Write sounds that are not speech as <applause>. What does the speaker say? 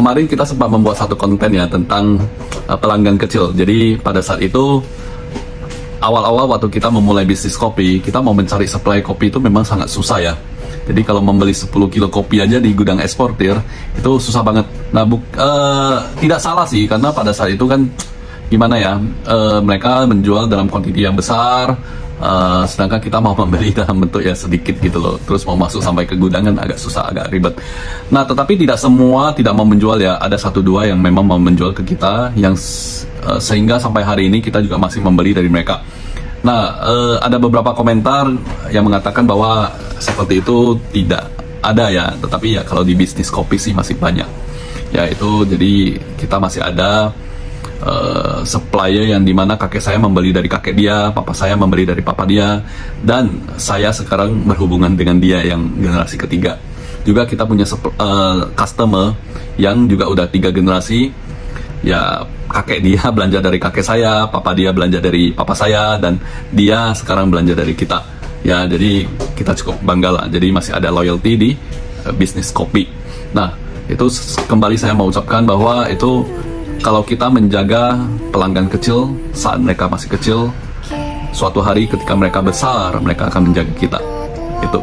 kemarin kita sempat membuat satu konten ya tentang uh, pelanggan kecil. Jadi pada saat itu awal-awal waktu kita memulai bisnis kopi, kita mau mencari supply kopi itu memang sangat susah ya. Jadi kalau membeli 10 kilo kopi aja di gudang eksportir itu susah banget. Nah, buk, uh, tidak salah sih karena pada saat itu kan gimana ya, uh, mereka menjual dalam kuantiti yang besar, Uh, sedangkan kita mau membeli dalam bentuk ya sedikit gitu loh. Terus mau masuk sampai ke gudang kan agak susah agak ribet. Nah tetapi tidak semua tidak mau menjual ya. Ada satu dua yang memang mau menjual ke kita yang uh, sehingga sampai hari ini kita juga masih membeli dari mereka. Nah uh, ada beberapa komentar yang mengatakan bahwa seperti itu tidak ada ya. Tetapi ya kalau di bisnis kopi sih masih banyak. Ya itu jadi kita masih ada uh, supplier yang di mana kakek saya membeli dari kakek dia, papa saya membeli dari papa dia, dan saya sekarang berhubungan dengan dia yang generasi ketiga. Juga kita punya uh, customer yang juga udah tiga generasi, ya kakek dia <laughs> belanja dari kakek saya, papa dia belanja dari papa saya, dan dia sekarang belanja dari kita. Ya, jadi kita cukup bangga lah. Jadi masih ada loyalty di uh, bisnis kopi. Nah, itu kembali saya mau ucapkan bahwa itu kalau kita menjaga pelanggan kecil saat mereka masih kecil, suatu hari ketika mereka besar, mereka akan menjaga kita. Itu.